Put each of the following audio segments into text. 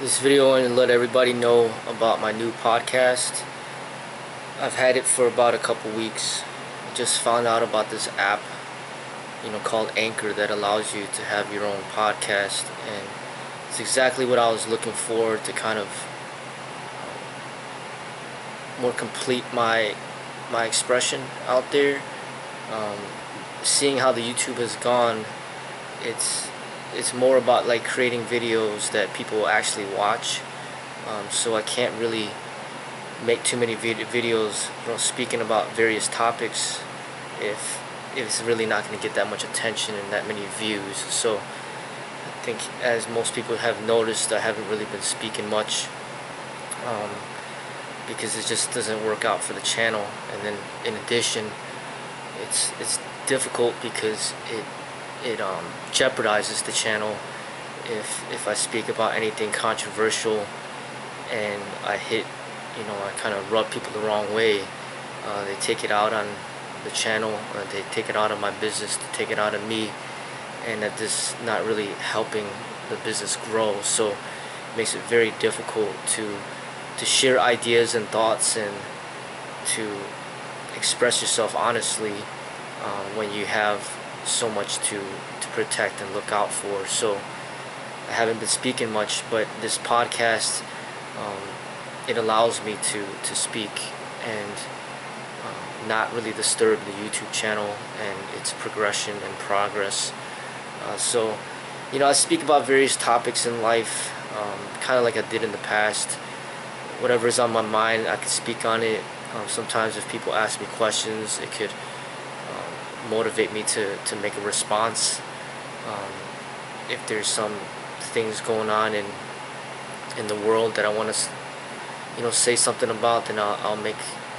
this video and let everybody know about my new podcast. I've had it for about a couple weeks. Just found out about this app, you know, called Anchor that allows you to have your own podcast and it's exactly what I was looking for to kind of um, more complete my my expression out there. Um, seeing how the YouTube has gone, it's it's more about like creating videos that people actually watch. Um, so I can't really make too many vid videos, you know, speaking about various topics if if it's really not going to get that much attention and that many views. So I think as most people have noticed, I haven't really been speaking much um, because it just doesn't work out for the channel. And then in addition, it's it's difficult because it it um, jeopardizes the channel if if I speak about anything controversial and I hit you know I kind of rub people the wrong way uh, they take it out on the channel they take it out of my business to take it out of me and that this not really helping the business grow. So it makes it very difficult to to share ideas and thoughts and to express yourself honestly uh, when you have so much to to protect and look out for. So I haven't been speaking much, but this podcast um, it allows me to to speak and um, not really disturb the YouTube channel and its progression and progress. Uh, so you know I speak about various topics in life, um, kind of like I did in the past. Whatever is on my mind, I can speak on it. Um, sometimes if people ask me questions, it could motivate me to, to make a response. Um, if there's some things going on in in the world that I want to, you know, say something about, then I'll, I'll make,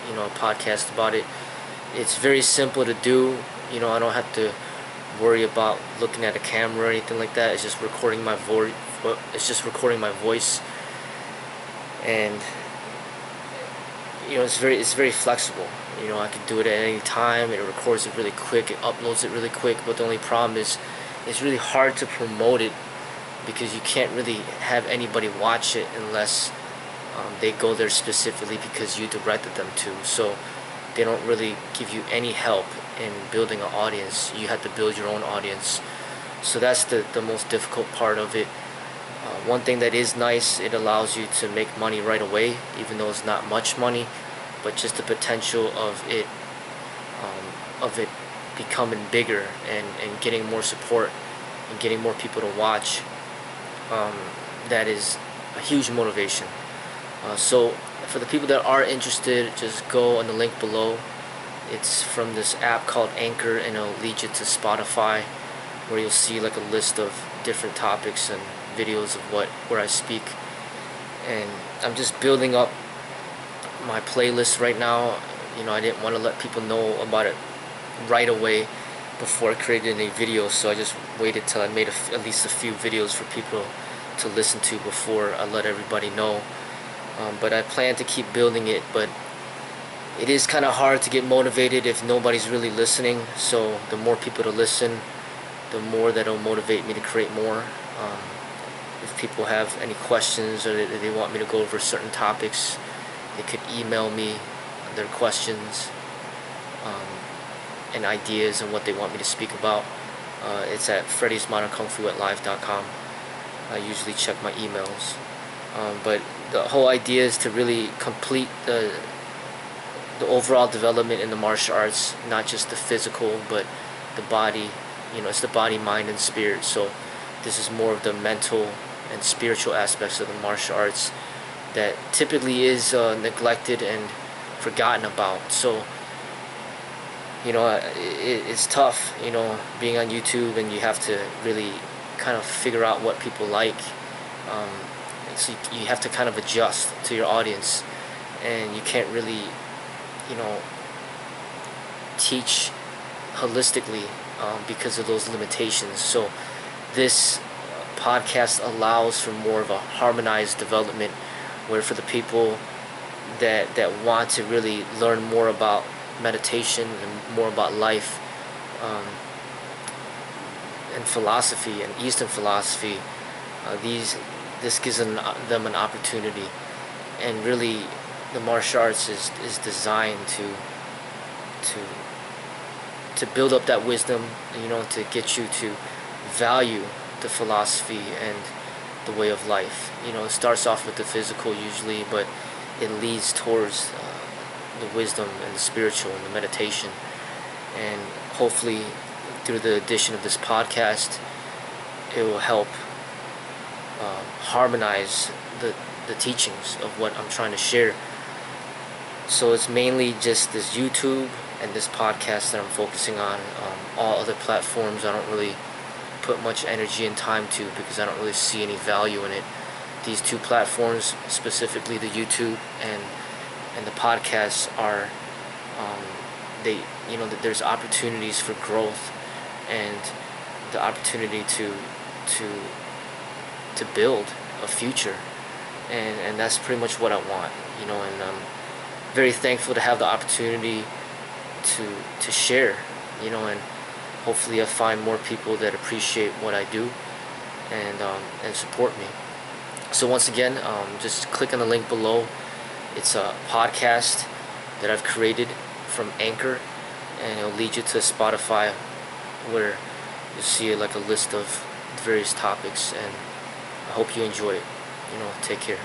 you know, a podcast about it. It's very simple to do. You know, I don't have to worry about looking at a camera or anything like that. It's just recording my voice. It's just recording my voice, and you know, it's very it's very flexible. You know, I can do it at any time. It records it really quick. It uploads it really quick. But the only problem is, it's really hard to promote it because you can't really have anybody watch it unless um, they go there specifically because you directed them to. So they don't really give you any help in building an audience. You have to build your own audience. So that's the, the most difficult part of it. Uh, one thing that is nice, it allows you to make money right away, even though it's not much money, but just the potential of it, um, of it becoming bigger and, and getting more support and getting more people to watch. Um, that is a huge motivation. Uh, so for the people that are interested, just go on the link below. It's from this app called Anchor, and it'll lead you to Spotify, where you'll see like a list of different topics and videos of what where I speak and I'm just building up my playlist right now. You know I didn't want to let people know about it right away before I created any videos so I just waited till I made at least a few videos for people to listen to before I let everybody know. Um, but I plan to keep building it but it is kind of hard to get motivated if nobody's really listening. So the more people to listen the more that'll motivate me to create more. Um, if people have any questions or they, they want me to go over certain topics, they could email me their questions um, and ideas and what they want me to speak about. Uh, it's at freddiesmodernKungFu at live.com. I usually check my emails. Um, but the whole idea is to really complete the the overall development in the martial arts, not just the physical, but the body. You know, it's the body, mind, and spirit. So this is more of the mental and spiritual aspects of the martial arts that typically is uh, neglected and forgotten about. So, you know, it, it's tough, you know, being on YouTube and you have to really kind of figure out what people like. Um, so you, you have to kind of adjust to your audience and you can't really, you know, teach holistically um, because of those limitations. So this podcast allows for more of a harmonized development where for the people that that want to really learn more about meditation and more about life um, and philosophy and Eastern philosophy, uh, these this gives them, them an opportunity. And really the martial arts is, is designed to to to build up that wisdom you know to get you to value the philosophy and the way of life you know it starts off with the physical usually but it leads towards uh, the wisdom and the spiritual and the meditation and hopefully through the addition of this podcast it will help uh, harmonize the the teachings of what I'm trying to share. So it's mainly just this YouTube and this podcast that I'm focusing on. Um, all other platforms I don't really put much energy and time to because I don't really see any value in it. These two platforms, specifically the YouTube and and the podcasts, are um, they you know that there's opportunities for growth and the opportunity to to to build a future and and that's pretty much what I want you know and I'm very thankful to have the opportunity to to share you know and hopefully I find more people that appreciate what I do and um, and support me. So once again um, just click on the link below. It's a podcast that I've created from Anchor and it'll lead you to Spotify where you'll see like a list of various topics and I hope you enjoy it. You know, take care.